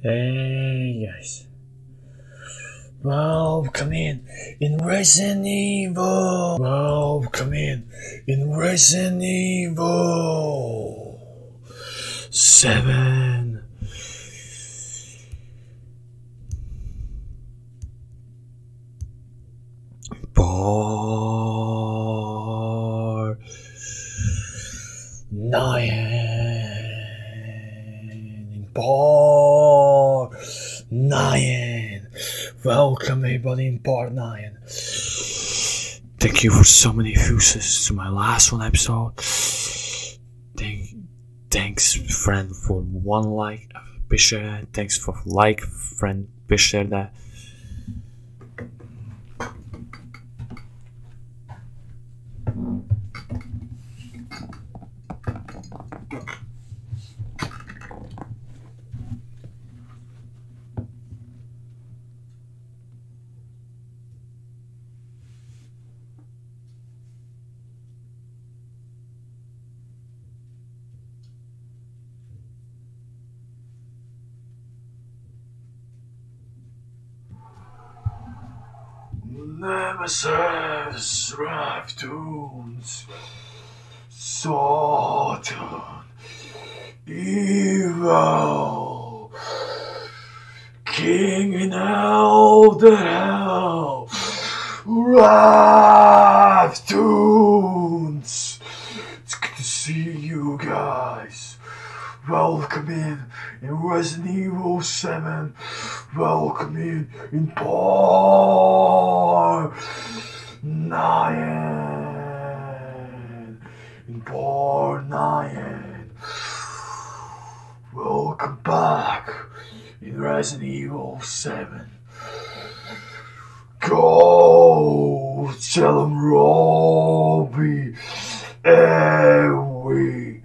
Hey guys. Welcome in in Resident Evil. Welcome in in Resident Evil. Seven. Bar. Welcome everybody in part Nine. Thank you for so many fuses to my last one episode. Thank, thanks friend for one like. Bishop, thanks for like friend Bishop Nemesis, Raftoons, Satan, Evil, King in Hell, the Hell, Raftoons. It's good to see you guys. Welcome in in Resident Evil 7. Welcome in in Bar 9. In Bar 9. Welcome back in Resident Evil 7. Go tell him Robbie everybody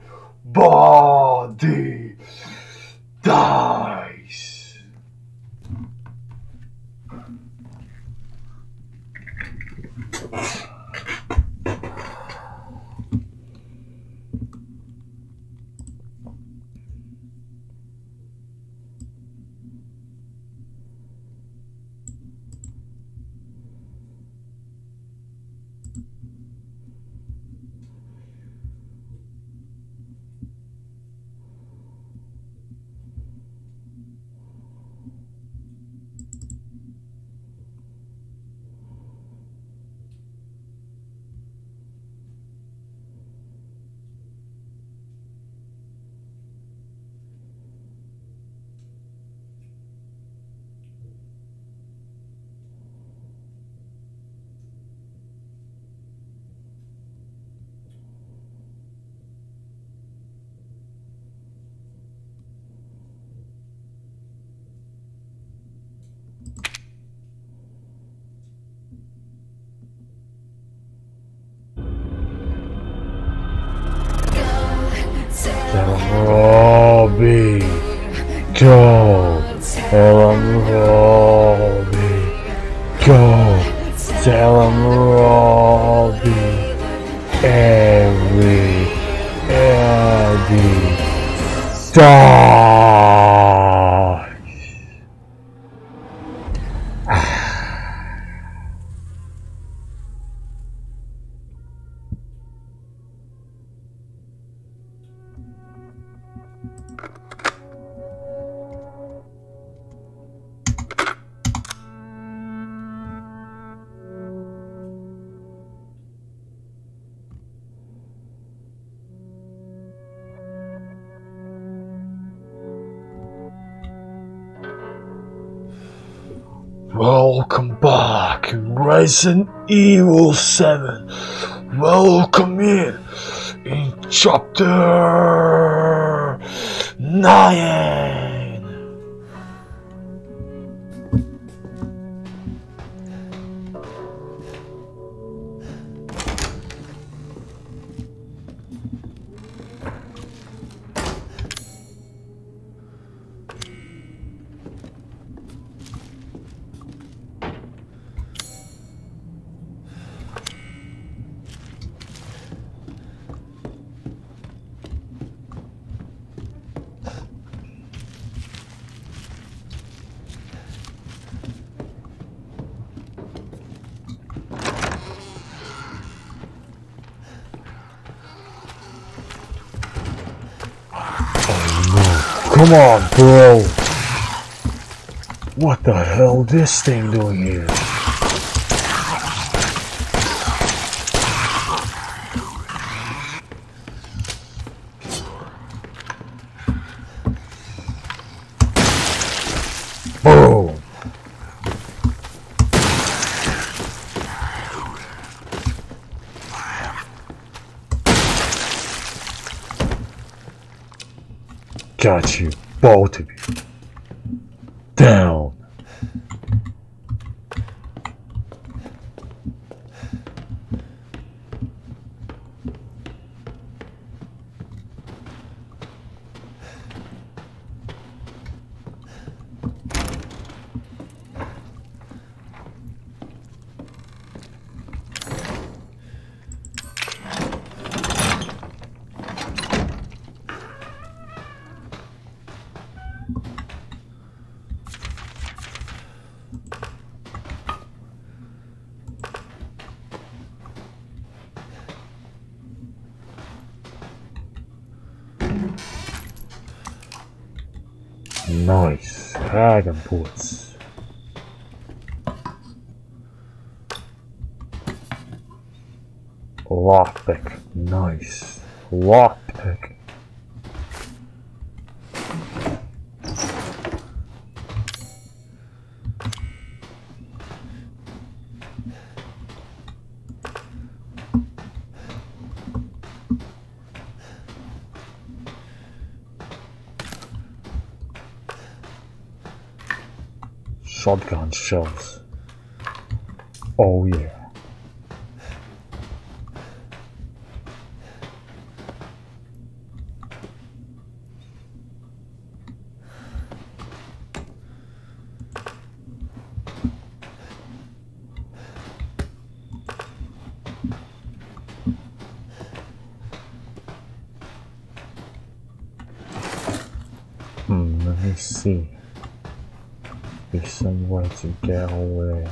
Welcome back in Resident Evil 7. Welcome in in chapter 9. Come on, bro. What the hell this thing doing here? Boom. Got you, both of you. Down. Nice. Dragon boots. Lockpick. Nice. Lockpick. Shells. Oh yeah. Hmm, let me see. There's some way to get away.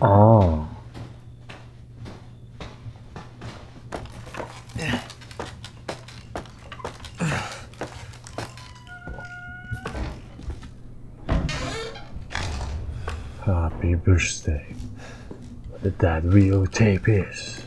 Oh. What that real tape is.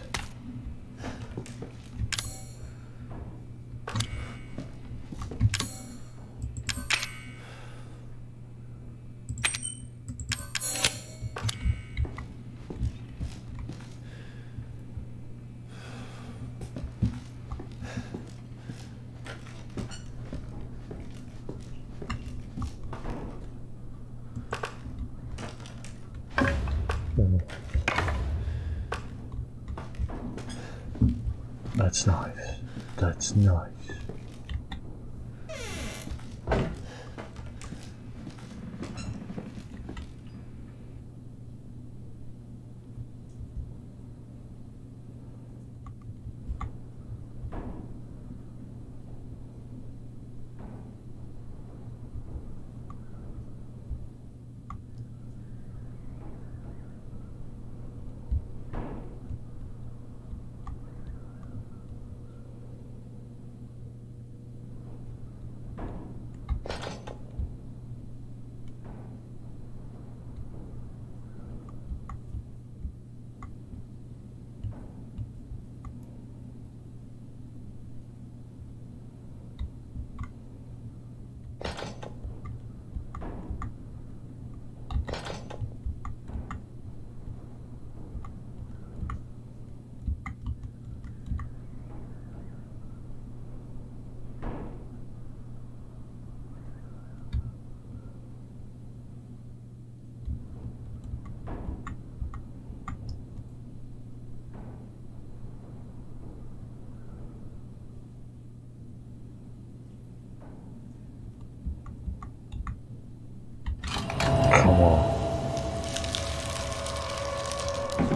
I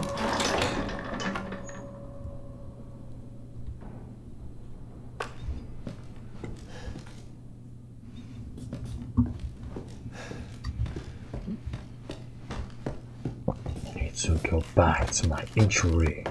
need to go back to my injury.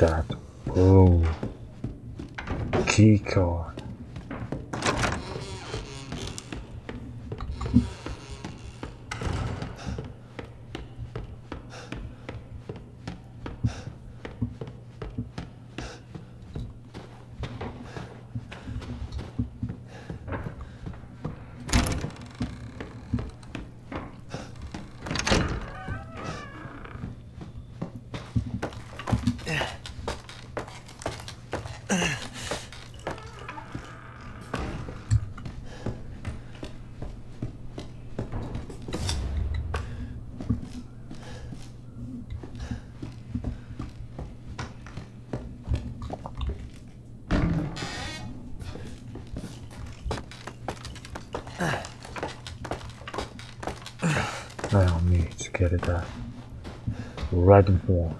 That. Oh, key card. Red one.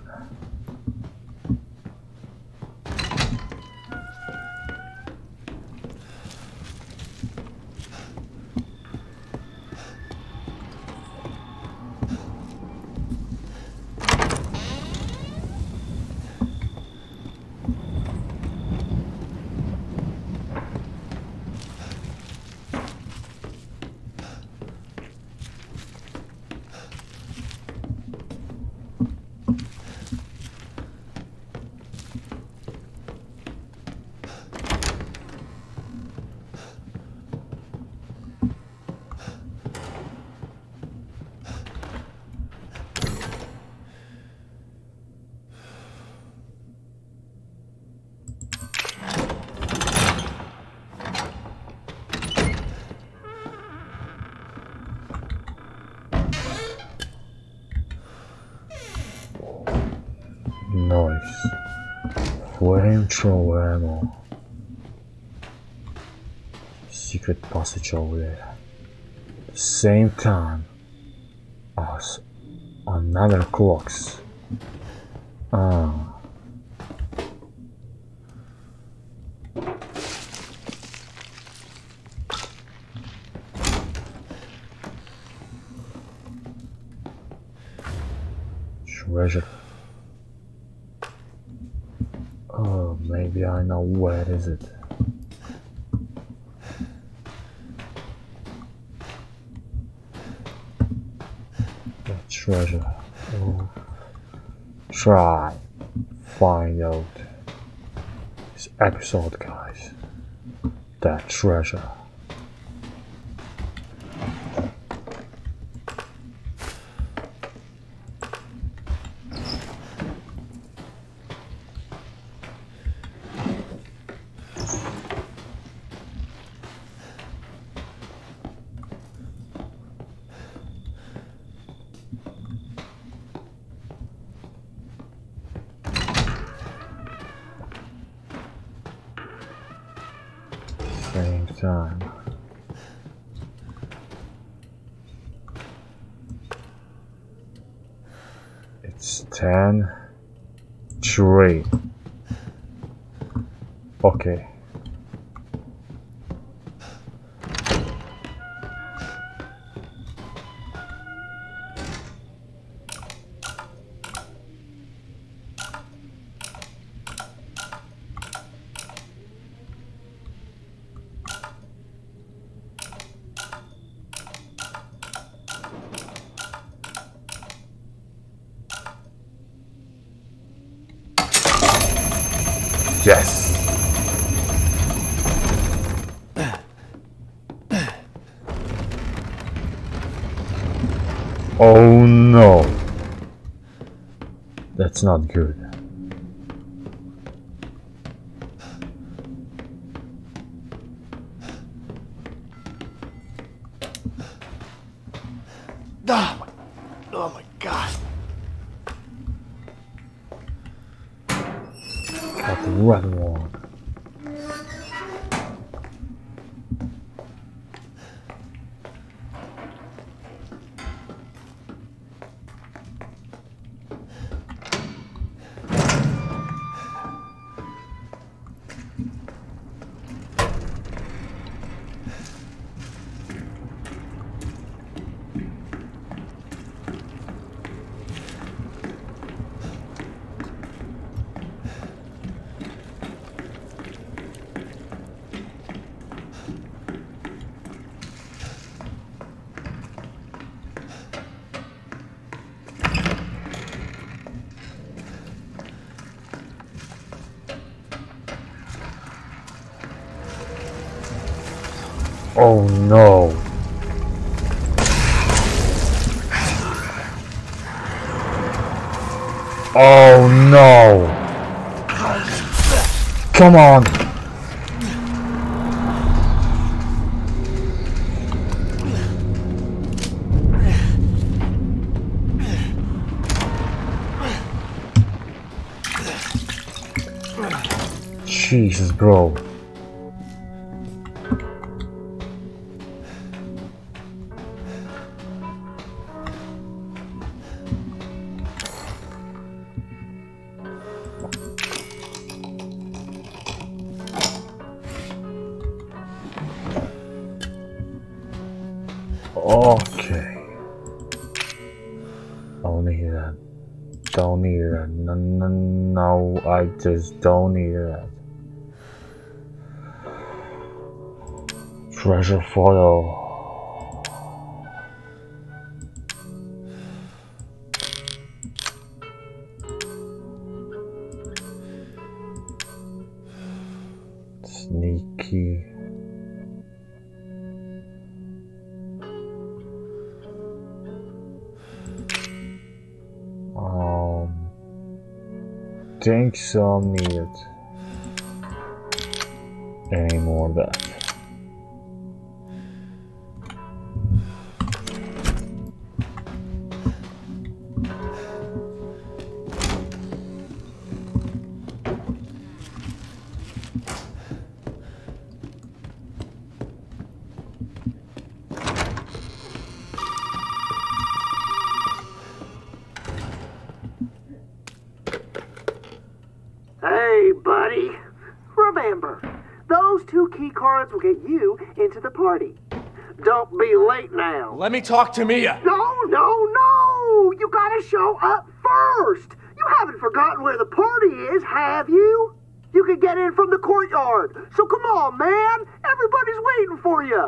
Nice. Flamethrower ammo. Secret passage over there. Same time as another clocks. Ah. Treasure. Oh, maybe I know where is it. The treasure. Try find out this episode, guys. That treasure. time. It's 10 3. Okay. Yes. Oh no. That's not good. Come on. Just don't need that. Treasure foil. Think so needed any more that. Let me talk to Mia. No, no, no! You gotta show up first! You haven't forgotten where the party is, have you? You can get in from the courtyard. So come on, man! Everybody's waiting for you!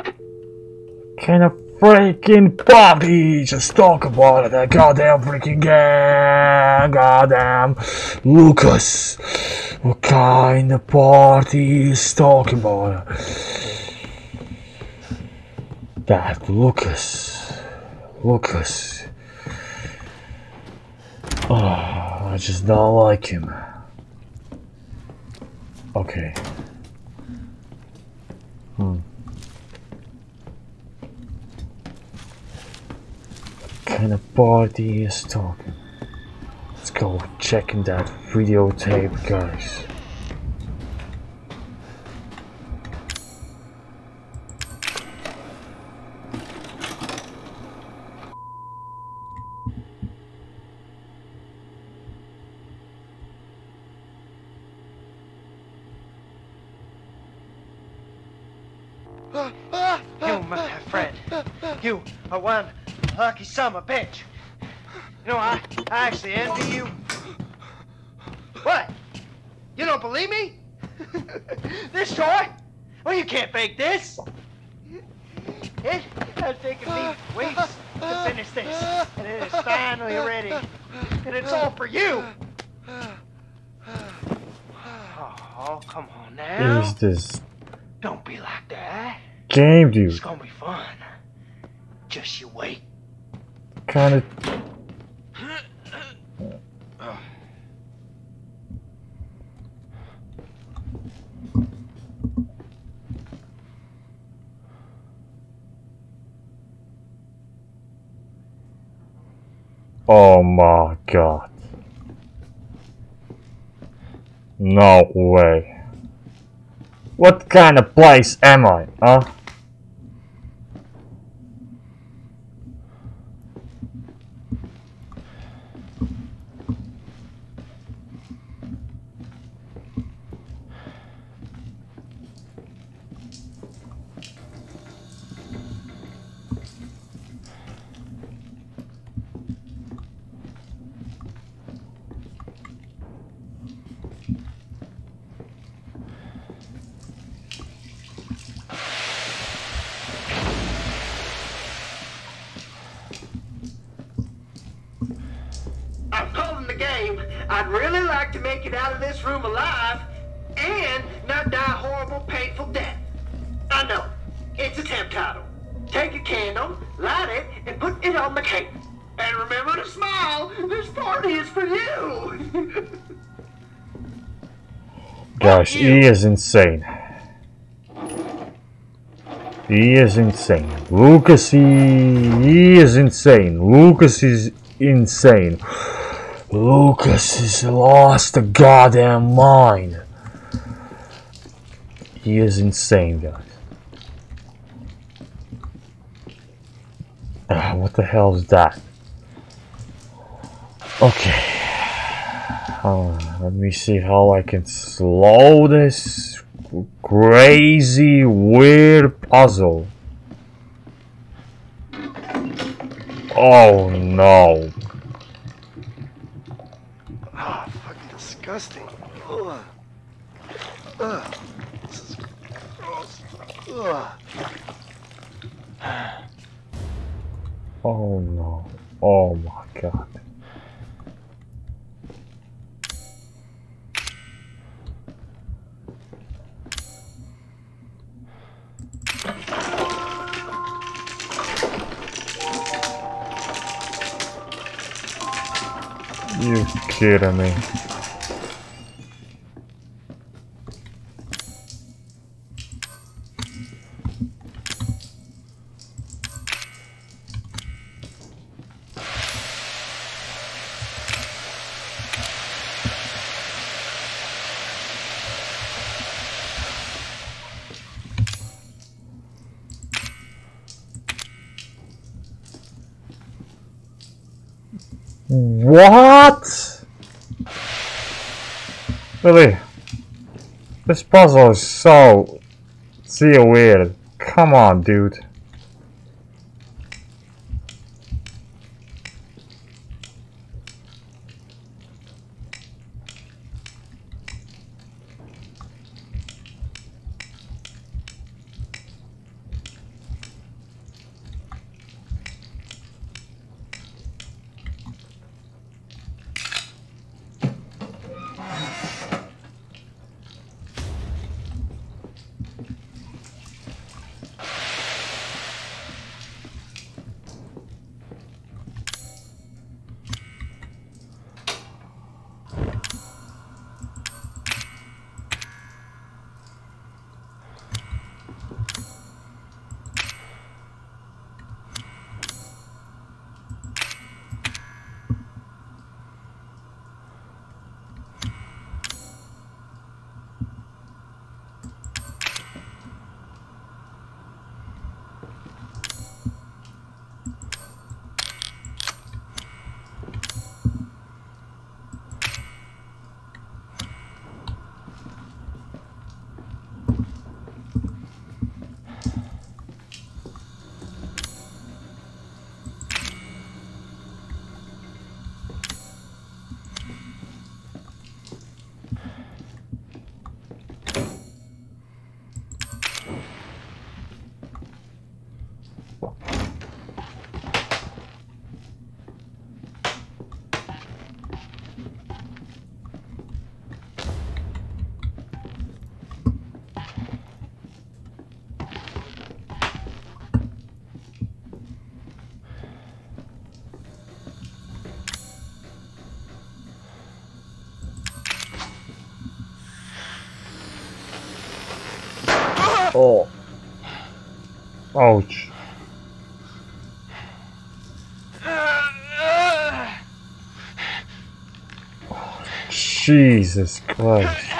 Kind of freaking Bobby! Just talk about it, that goddamn freaking gang! Goddamn Lucas! What kind of party is talking about it? That Lucas. Lucas. Oh, I just don't like him. Okay. Hmm. kind of party is talking. Let's go checking that videotape, guys. must have Fred. You are one lucky son of a bitch. You know, I, actually envy you. What? You don't believe me? this toy? Well, you can't fake this. It has taken me weeks to finish this, and it is finally ready. And it's all for you. Oh, come on now. Is this Don't be like that. game, dude. It's gonna be fun. Just you wait. Kind of. Oh my god. No way. What kind of place am I, huh? I'm calling the game. I'd really like to make it out of this room alive and not die a horrible, painful death. I know. It's a temp title. Take a candle, light it, and put it on the cake. And remember to smile. This party is for you. Gosh, he is insane. He is insane. Lucas, he, he is insane. Lucas is insane. Lucas has lost the goddamn mind. He is insane, guys. Ah, what the hell is that? Okay. Uh, let me see how I can slow this crazy weird puzzle. Oh no. Ah, fucking disgusting. Ugh. Ugh. This is gross. Ugh. Oh no. Oh my god. You kidding me? What? Really? This puzzle is so see weird. Come on, dude. Oh. Ouch. Jesus Christ.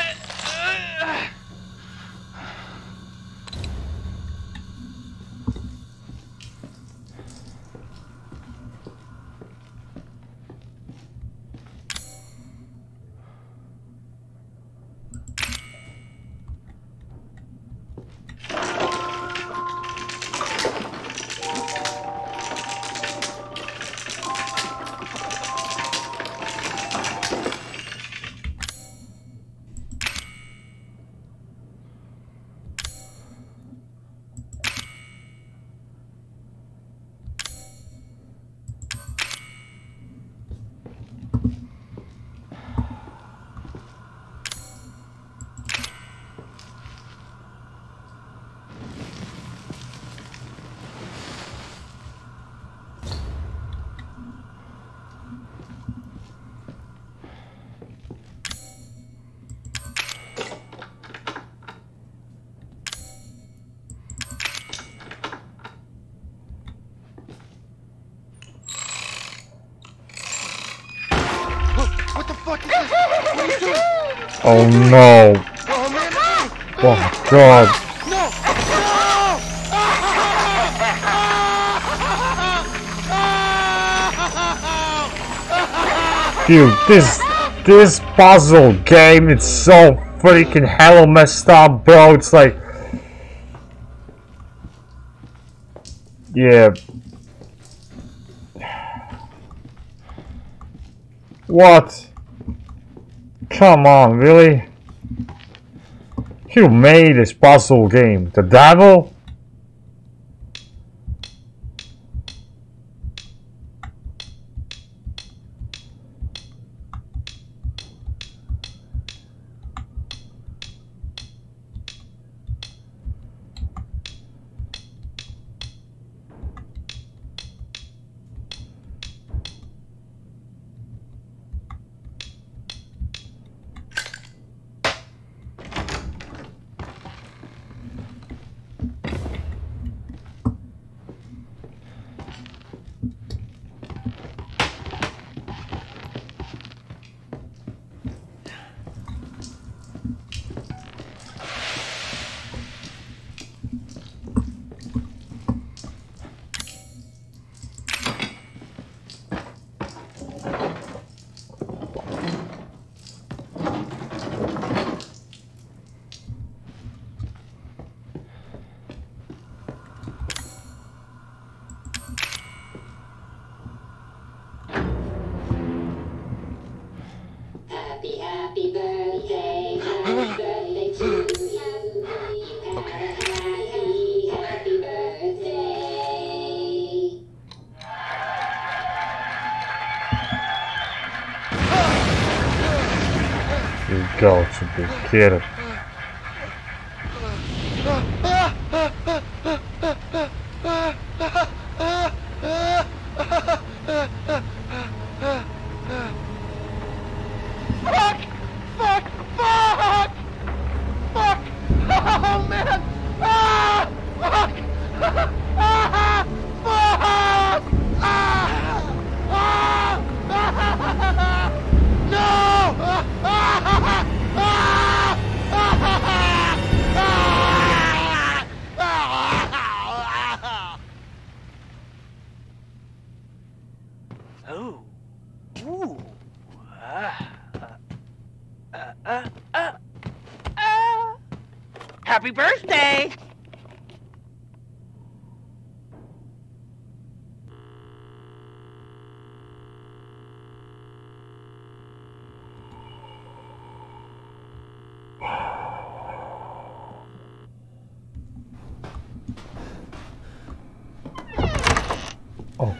Oh no. Oh god. Dude, this this puzzle game it's so freaking hella messed up, bro. It's like Yeah. What? Come on, really? Who made this puzzle game? The devil?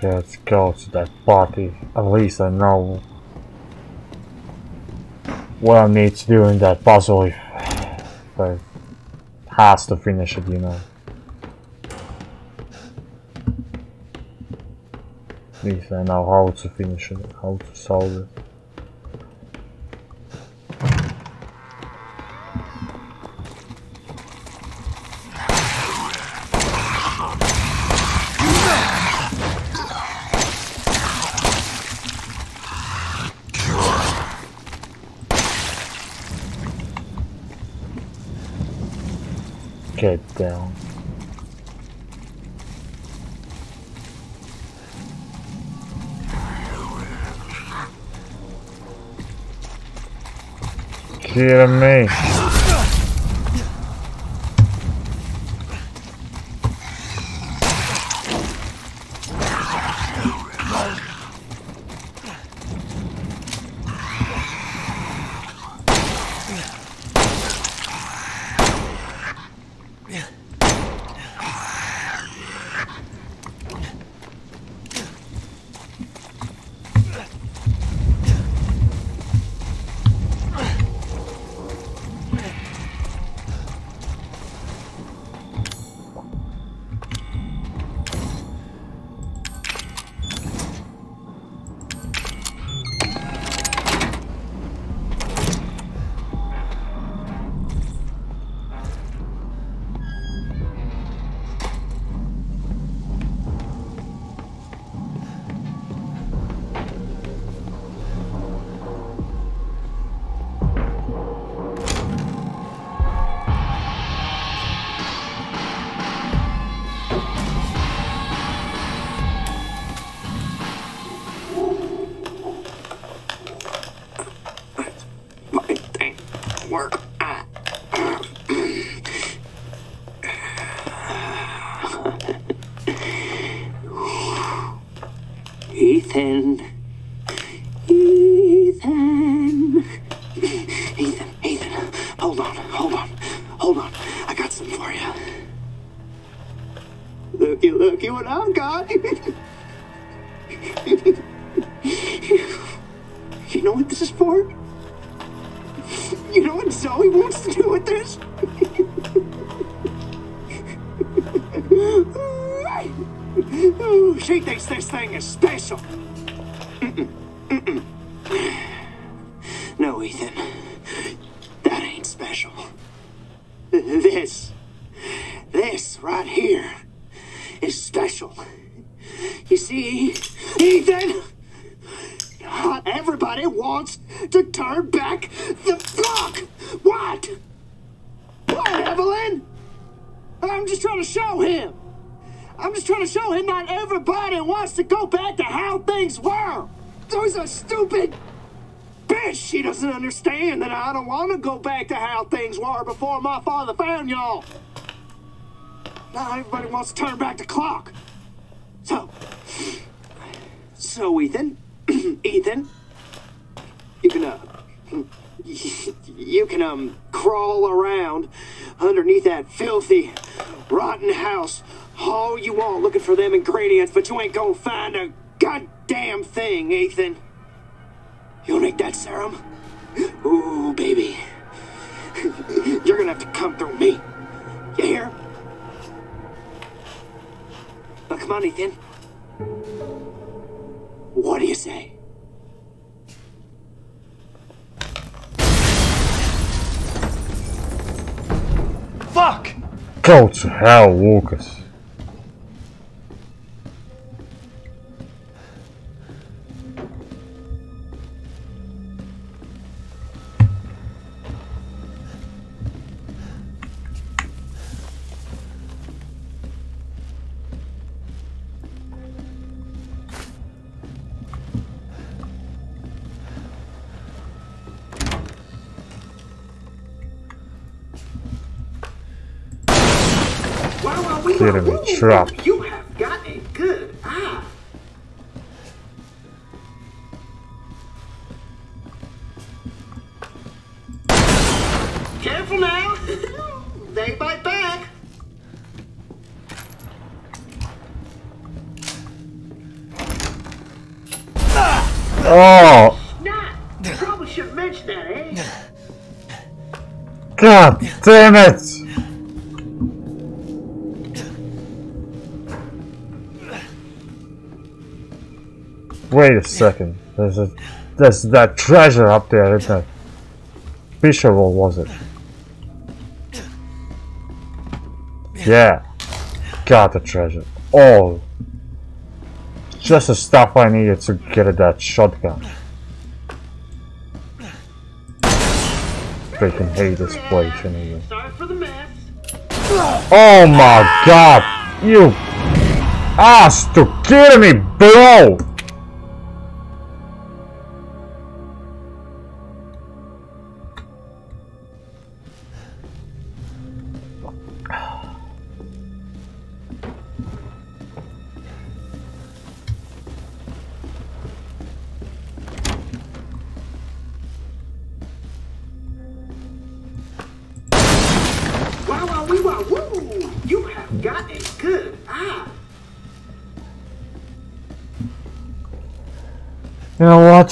Let's go to that party. At least I know what I need to do in that puzzle if I has to finish it, you know. At least I know how to finish it, how to solve it. Kidding me. Just trying to show him. I'm just trying to show him not everybody wants to go back to how things were. Those are stupid bitch. She doesn't understand that I don't want to go back to how things were before my father found y'all. Now everybody wants to turn back the clock. So, so Ethan, Ethan, you can uh, you can um crawl around underneath that filthy, rotten house all you want looking for them ingredients, but you ain't gonna find a goddamn thing, Ethan. You'll need that serum? Ooh, baby. You're gonna have to come through me. You hear? Now come on, Ethan. What do you say? Fuck! Go to hell, Lucas. We Kidding me, Ooh, trapped. You have got a good eye. Careful now. they bite back. Oh, Nah, probably should mention that, eh? god damn it! Wait a second. There's a there's that treasure up there, isn't it? Or was it? Yeah. Got the treasure. All. Just the stuff I needed to get at that shotgun. Freaking hate this place anyway. Sorry for the mess. Oh my god! You ass to kill me, bro!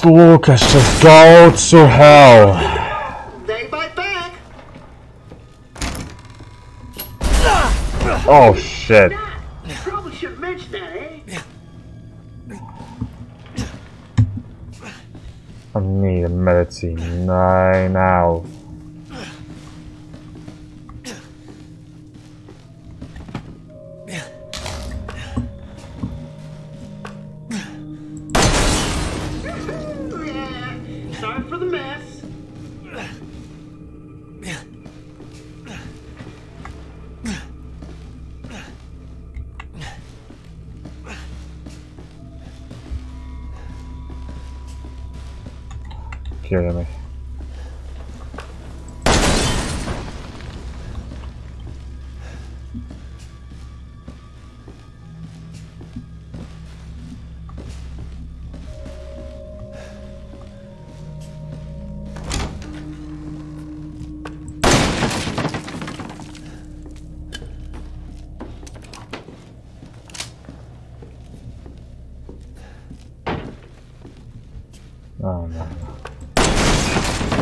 What, Lucas? Just go to hell. They bite back. Oh shit. Probably should mention that, eh? I need a medicine right now.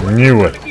Knew it.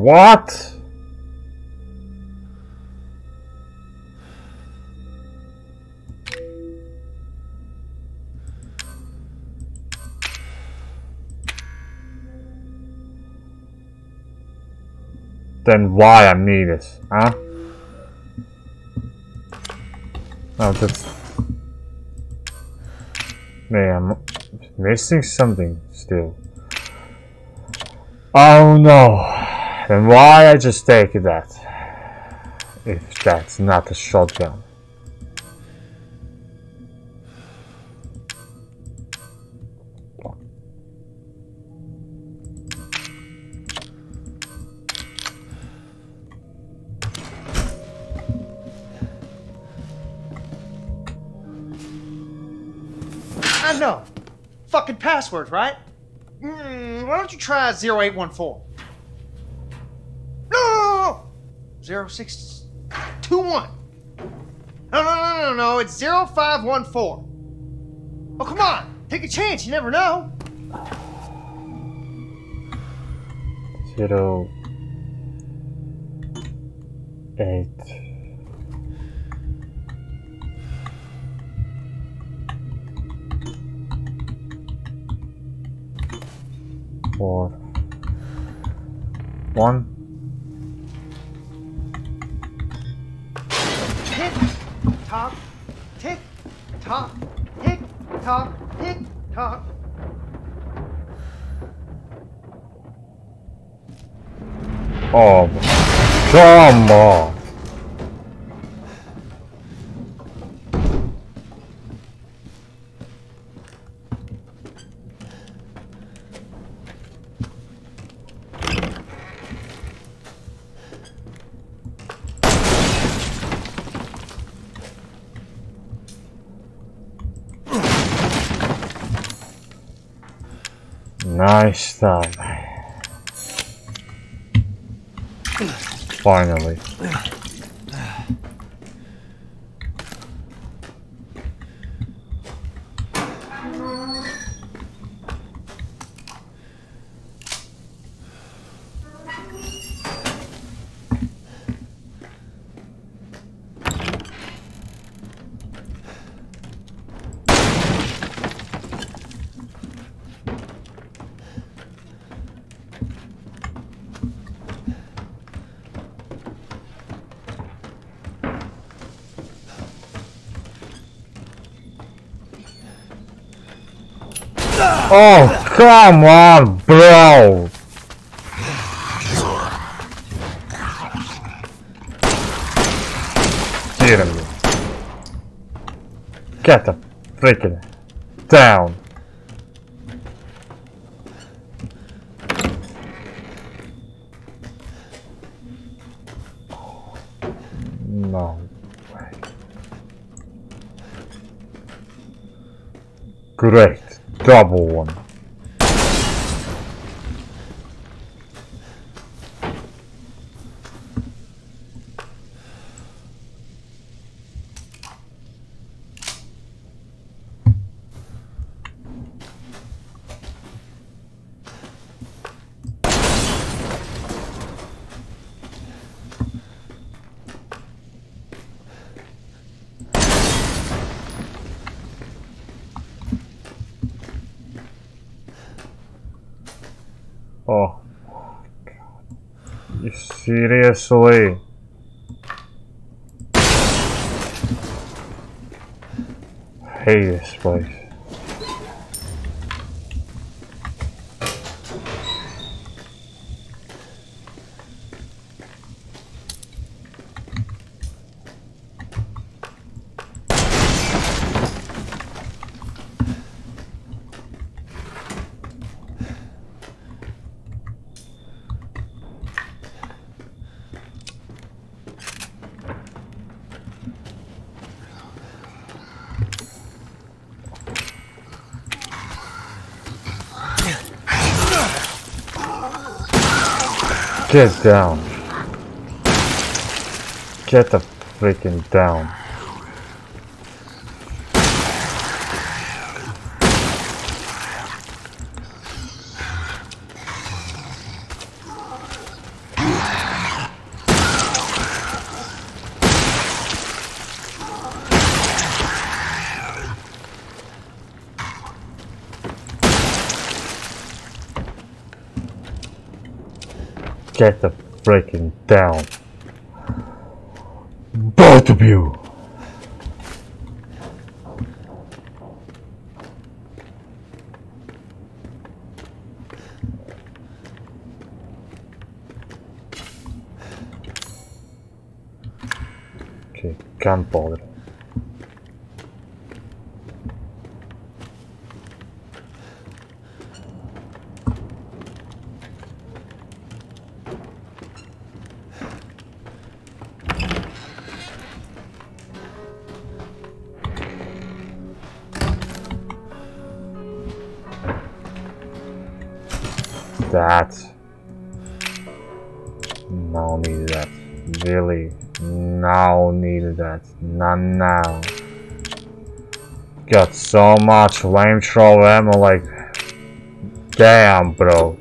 What? Then why I need it, huh? Oh, that's... Man, I'm missing something still. Oh no! Then why I just take that? If that's not a shotgun. I know. Fucking password, right? Mm, why don't you try 0814? Zero six two one. No, no, no, no, no, it's zero five one four. Oh, come on. Take a chance. You never know. Zero eight four one. Four. One. Come on. Nice stuff. Finally. Oh, come on, bro! Seriously. Get the freaking down. No way. Great. Double one. Oh. You seriously? Hate this place. Get down. Get the freaking down. Get the freaking down. Both of you! Okay, can't bother. That. No need that. Really. No need that. Not now. Got so much flamethrower ammo like damn bro.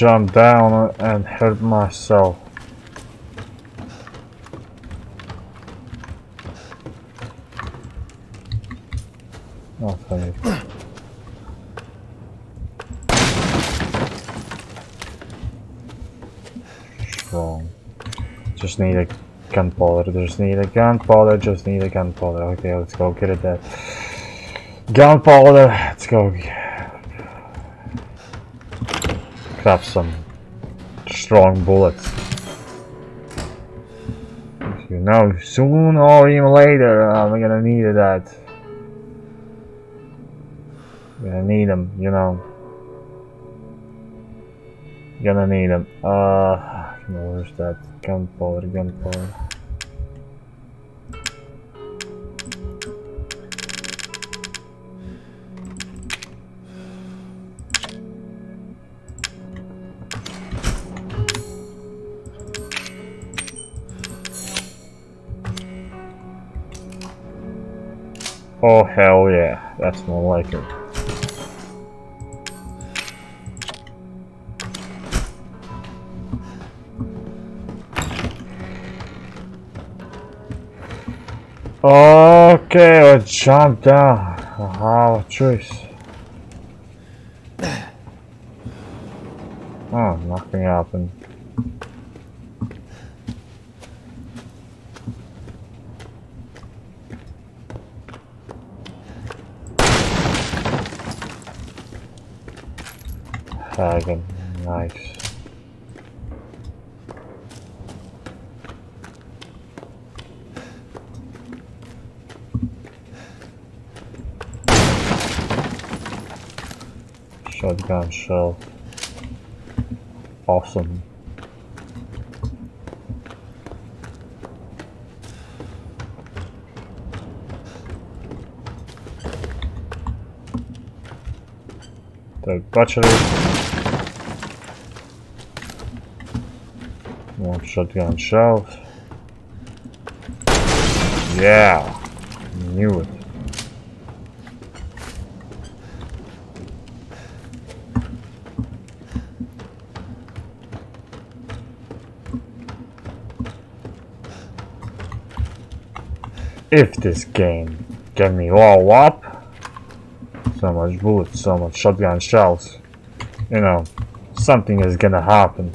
Jump down and hurt myself. Okay. Strong. Just need a gunpowder. Just need a gunpowder. Just need a gunpowder. Okay, let's go get it. That gunpowder. Let's go craft some strong bullets. You know, soon or even later, I'm gonna need that. Gonna need them, you know. Gonna need them. Uh, where's that gunpowder? Gunpowder. Oh hell yeah, that's more like it. Okay, let's jump down. A choice. Oh, nothing happened. Dragon, nice. Shotgun shell. Awesome. The battery. More shotgun shells. Yeah, knew it. If this game get me all up, so much bullets, so much shotgun shells, you know, something is gonna happen.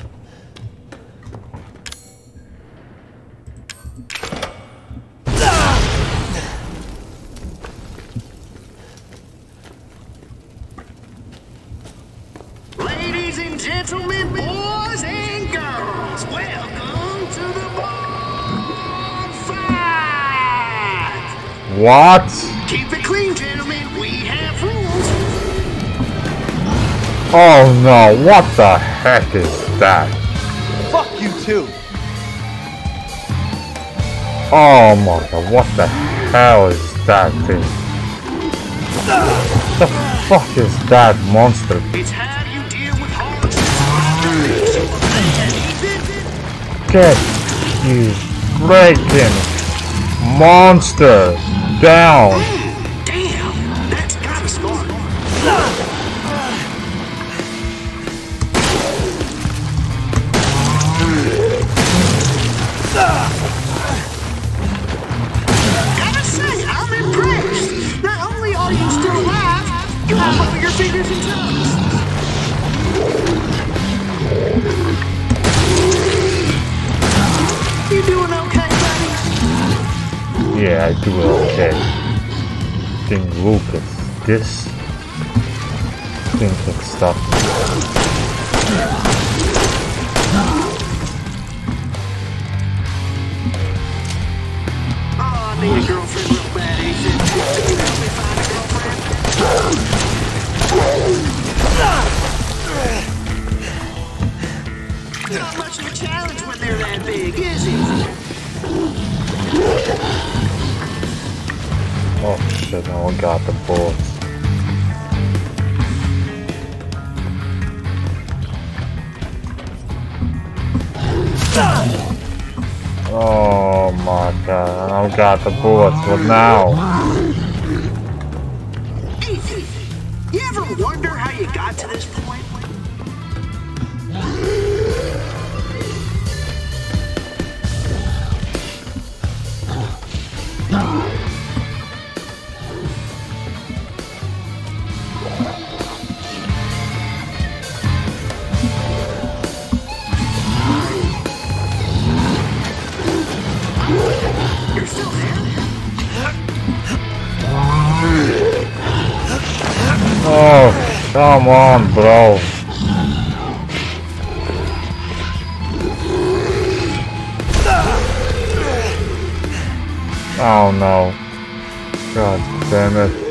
What? Keep it clean, gentlemen. We have rules. Oh no, what the heck is that? Fuck you too. Oh my god, what the hell is that thing? What The fuck is that monster? It's how you deal with hard Get you freaking monster down! This. Oh. Could you help me find a girlfriend? Not much of a challenge when they're that big, is it? Oh shit, no got the bullets. Oh my god, I don't got the bullets, what now? Come on, bro. Oh no. God damn it.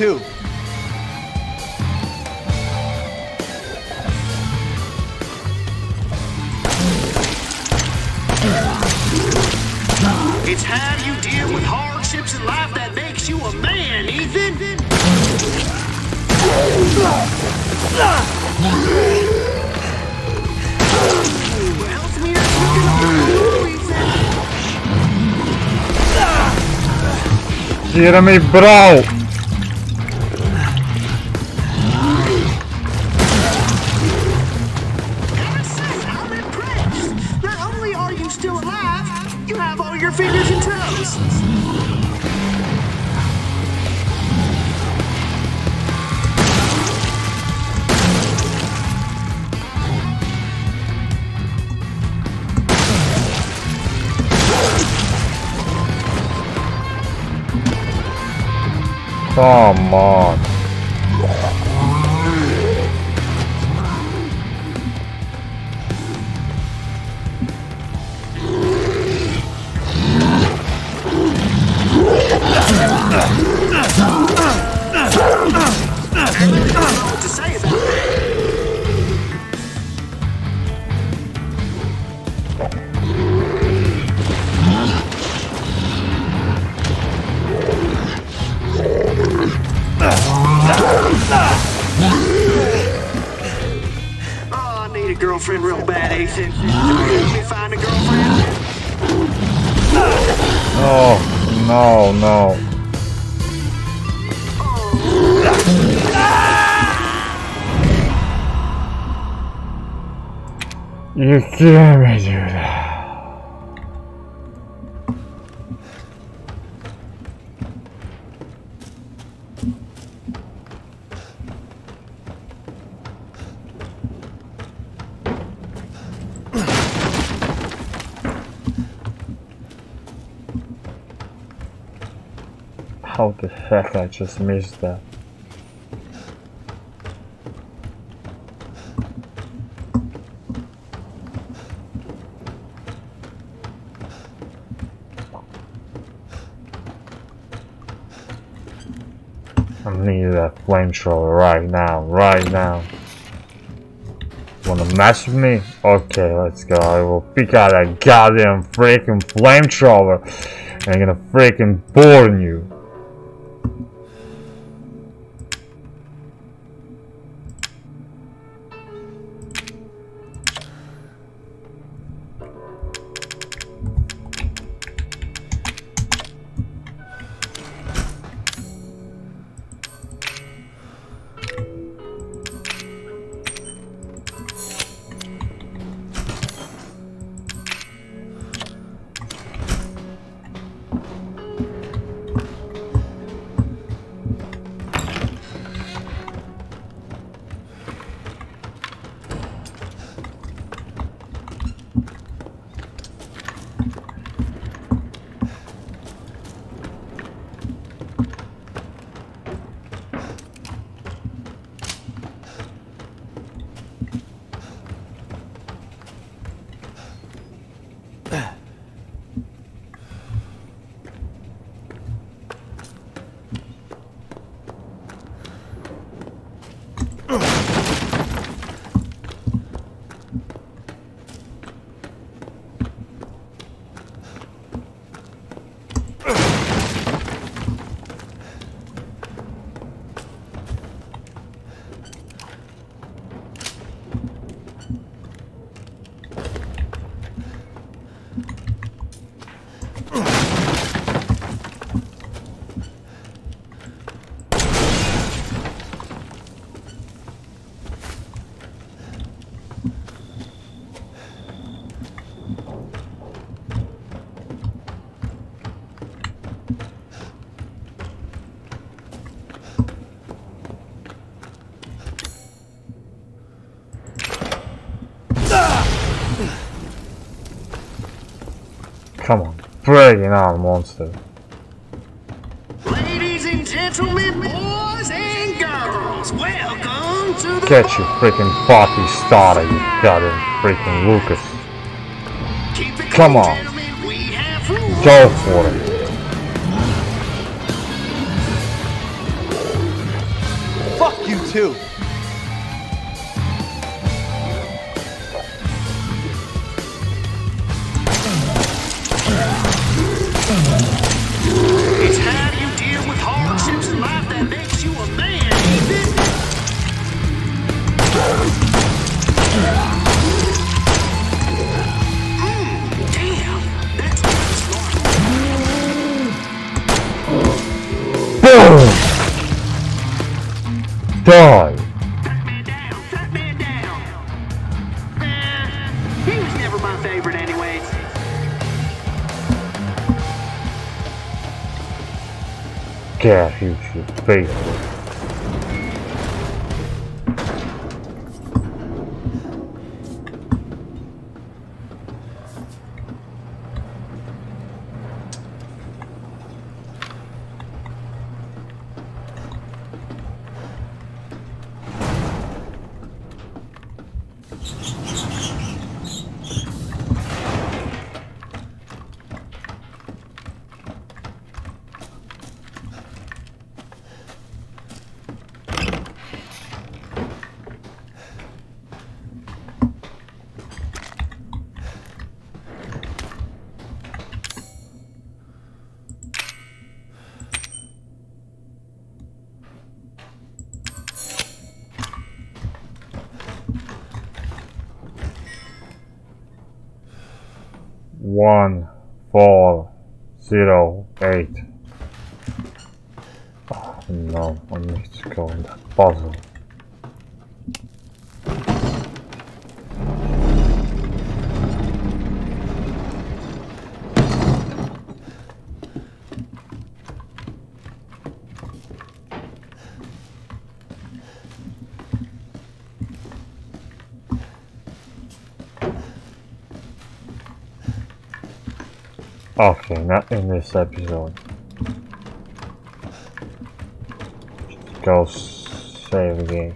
Fuck you too. It's how you deal with hardships in life that makes you a man, Ethan. Help me to look at Ethan. Jeremy, bro! Are still alive, you have all your fingers and toes. Come on. Girlfriend real bad, Ethan. Help me find a girlfriend? Oh, no, no. You can't do that. I just missed that? I need that flamethrower right now, right now. Wanna mess with me? Okay, let's go. I will pick out that goddamn freaking flamethrower and I'm gonna freaking burn you. Come on, bring it on, monster. Ladies and gentlemen, boys and girls, welcome to the Get your freaking party started, you goddamn freaking Lucas. Keep it Come on. gentlemen. We have rules. Go for it. Fuck you too. Boom! Zero eight. Oh no, I need to go in that puzzle. Okay, not in this episode. Just go save the game.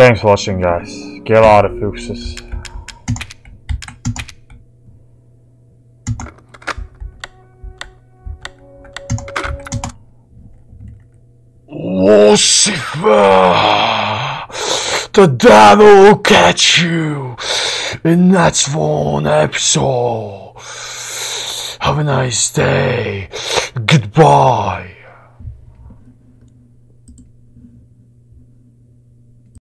Thanks for watching guys. Get lot of fuchses. Lucifer! The devil will catch you in next one episode. Have a nice day. Goodbye.